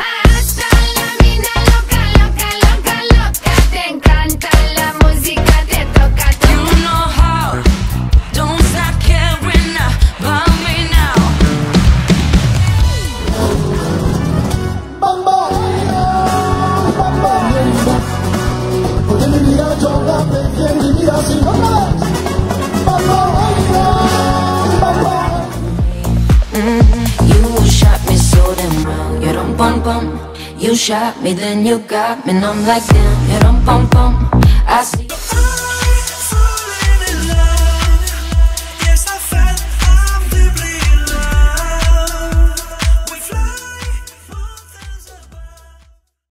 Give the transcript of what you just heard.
Hasta la mina loca, loca, loca, loca. Te encanta la música, te toca. You know how. Don't stop caring. Bumba, bumba, bumba. Podemos ir a jogar. bum bum. You shot me, then you got me, and I'm like damn. Yeah, dum bum bum. I see.